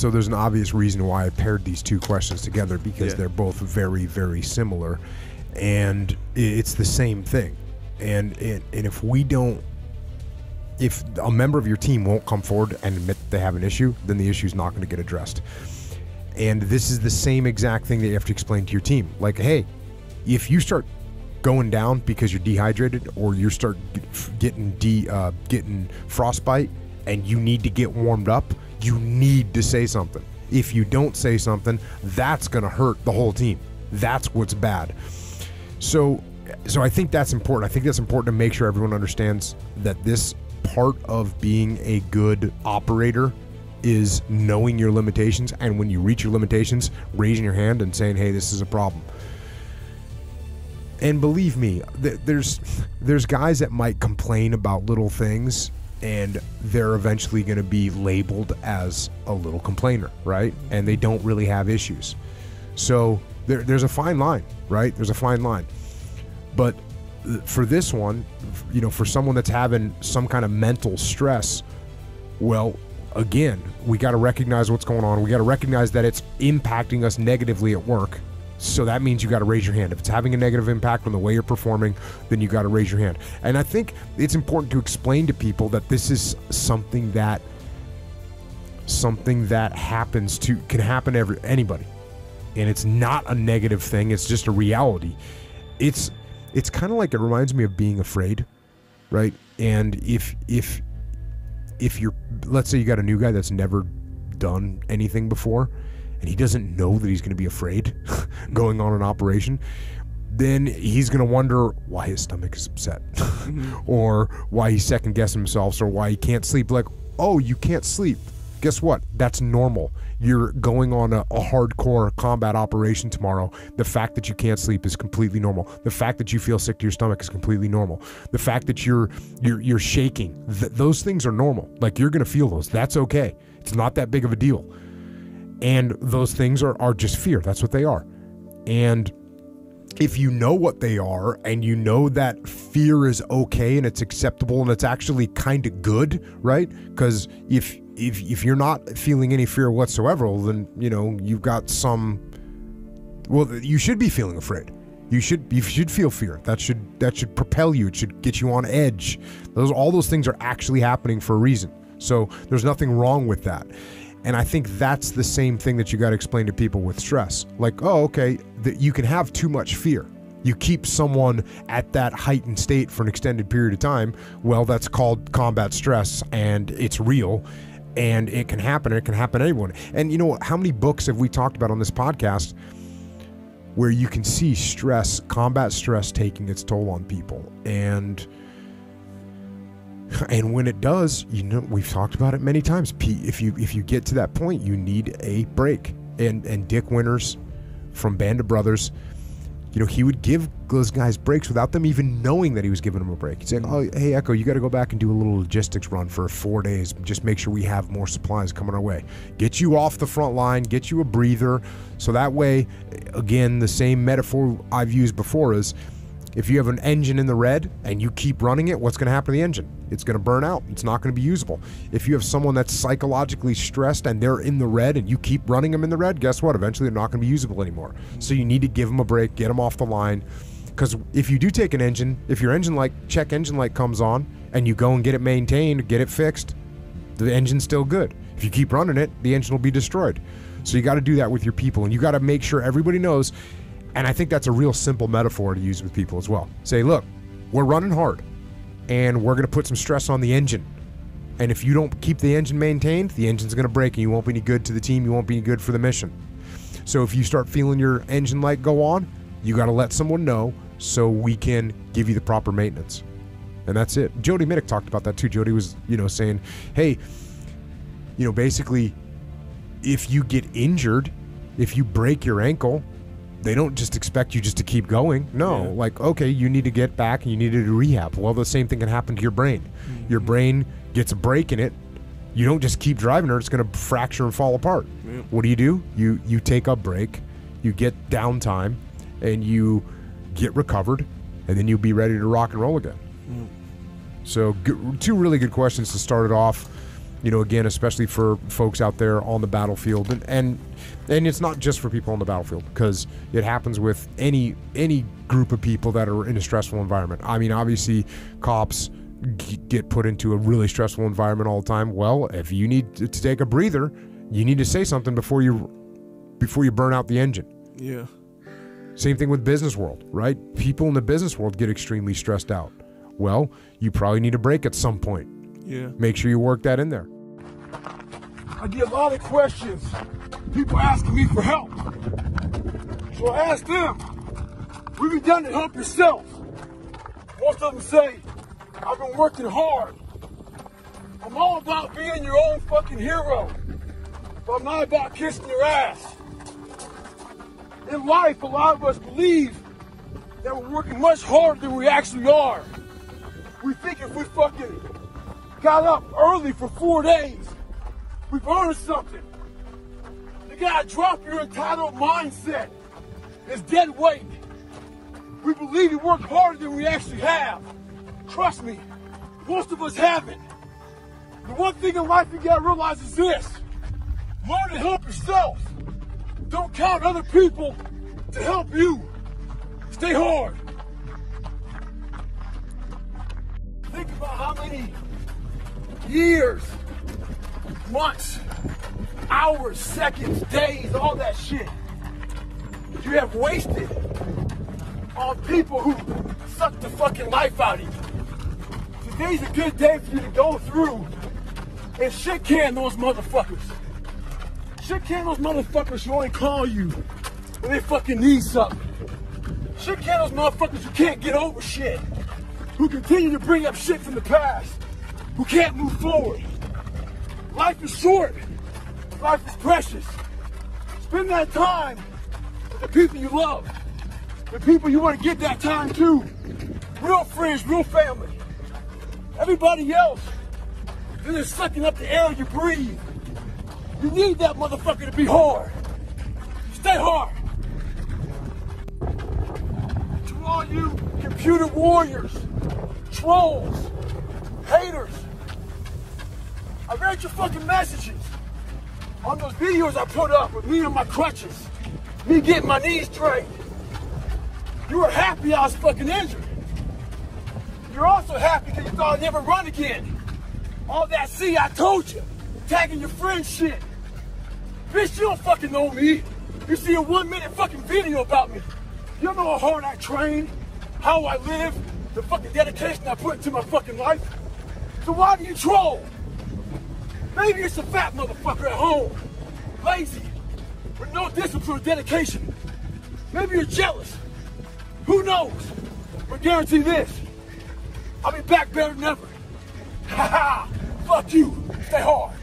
so there's an obvious reason why I paired these two questions together because Yeah. they're both very, very similar, and it's the same thing. And and, and if we don't, if a member of your team won't come forward and admit they have an issue, then the issue is not going to get addressed. And this is the same exact thing that you have to explain to your team. Like, hey, if you start going down because you're dehydrated or you start getting de uh, getting frostbite and you need to get warmed up, you need to say something. If you don't say something, that's going to hurt the whole team. That's what's bad. So so I think that's important. I think that's important to make sure everyone understands that this part of being a good operator is knowing your limitations and when you reach your limitations, raising your hand and saying, "Hey, this is a problem." And believe me, th- there's there's guys that might complain about little things and they're eventually going to be labeled as a little complainer, right? And they don't really have issues. So there, there's a fine line, right? There's a fine line. But uh, for this one, you know, for someone that's having some kind of mental stress, well, again, we got to recognize what's going on. We got to recognize that it's impacting us negatively at work. So that means you got to raise your hand. If it's having a negative impact on the way you're performing, then you got to raise your hand. And I think it's important to explain to people that this is something that something that happens to can happen to every anybody. And it's not a negative thing, it's just a reality. It's it's kind of like it reminds me of being afraid, right? And if if if you're let's say you got a new guy that's never done anything before and he doesn't know that he's going to be afraid going on an operation then he's going to wonder why his stomach is upset. Mm-hmm. Or why he's second guessing himself or why he can't sleep. Like oh you can't sleep. Guess what? That's normal. You're going on a, a hardcore combat operation tomorrow. The fact that you can't sleep is completely normal. The fact that you feel sick to your stomach is completely normal. The fact that you're you're you're shaking th- those things are normal. Like you're going to feel those. That's okay. It's not that big of a deal and those things are, are just fear. That's what they are. And if you know what they are and you know that fear is okay and it's acceptable and it's actually kind of good right? Because if if if you're not feeling any fear whatsoever then you know you've got some well you should be feeling afraid. You should you should feel fear. That should that should propel you. It should get you on edge. Those all those things are actually happening for a reason. So there's nothing wrong with that and I think that's the same thing that you got to explain to people with stress. Like, oh, okay, that you can have too much fear. You keep someone at that heightened state for an extended period of time. Well, that's called combat stress, and it's real, and it can happen. It can happen to anyone. And you know how many books have we talked about on this podcast where you can see stress, combat stress, taking its toll on people, and and when it does, you know we've talked about it many times. P- If you if you get to that point, you need a break. And and Dick Winters from Band of Brothers, you know he would give those guys breaks without them even knowing that he was giving them a break. He'd say, mm. "Oh, hey Echo, you got to go back and do a little logistics run for four days. Just make sure we have more supplies coming our way. Get you off the front line, get you a breather, so that way, again, the same metaphor I've used before is." If you have an engine in the red and you keep running it, what's going to happen to the engine? It's going to burn out. It's not going to be usable. If you have someone that's psychologically stressed and they're in the red and you keep running them in the red, guess what? Eventually they're not going to be usable anymore. So you need to give them a break, get them off the line. Because if you do take an engine, if your engine light, check engine light comes on and you go and get it maintained, get it fixed, the engine's still good. If you keep running it, the engine will be destroyed. So you got to do that with your people and you got to make sure everybody knows and I think that's a real simple metaphor to use with people as well. Say, look, we're running hard and we're going to put some stress on the engine. And if you don't keep the engine maintained, the engine's going to break and you won't be any good to the team. You won't be any good for the mission. So if you start feeling your engine light go on, you got to let someone know so we can give you the proper maintenance. And that's it. Jody Mitic talked about that too. Jody was, you know, saying, hey, you know, basically, if you get injured, if you break your ankle, they don't just expect you just to keep going. No, Yeah. like okay, you need to get back and you need to do rehab. Well, the same thing can happen to your brain. Mm-hmm. Your brain gets a break in it. You don't just keep driving her; it's going to fracture and fall apart. Yeah. What do you do? You you take a break, you get downtime, and you get recovered, and then you'll be ready to rock and roll again. Mm. So, g- two really good questions to start it off. You know, again, especially for folks out there on the battlefield, and and, and it's not just for people on the battlefield because it happens with any any group of people that are in a stressful environment. I mean, obviously, cops g- get put into a really stressful environment all the time. Well, if you need to take a breather, you need to say something before you before you burn out the engine. Yeah. Same thing with business world, right? People in the business world get extremely stressed out. Well, you probably need a break at some point. Yeah. Make sure you work that in there. I get a lot of questions. People asking me for help. So I ask them, what have you done to help yourself? Most of them say, I've been working hard. I'm all about being your own fucking hero. But I'm not about kissing your ass. In life, a lot of us believe that we're working much harder than we actually are. We think if we fucking got up early for four days, we've earned something. You gotta drop your entitled mindset. It's dead weight. We believe we work harder than we actually have. Trust me, most of us haven't. The one thing in life you gotta realize is this. Learn to help yourself. Don't count other people to help you. Stay hard. Think about how many years, months, hours, seconds, days, all that shit you have wasted on people who suck the fucking life out of you. Today's a good day for you to go through and shit can those motherfuckers. Shit can those motherfuckers who only call you when they fucking need something. Shit can those motherfuckers who can't get over shit. Who continue to bring up shit from the past. Who can't move forward. Life is short. Life is precious. Spend that time with the people you love. The people you want to give that time to. Real friends, real family. Everybody else, they're just sucking up the air you breathe. You need that motherfucker to be hard. Stay hard. To all you computer warriors, trolls, haters, I read your fucking messages on those videos I put up with me on my crutches, me getting my knees straight. You were happy I was fucking injured. You're also happy because you thought I'd never run again. All that see, I told you, tagging your friend shit. Bitch, you don't fucking know me. You see a one minute fucking video about me. You don't know how hard I train, how I live, the fucking dedication I put into my fucking life. Why do you troll? Maybe it's a fat motherfucker at home, lazy, with no discipline or dedication. Maybe you're jealous. Who knows? But guarantee this, I'll be back better than ever. Ha ha! Fuck you. Stay hard.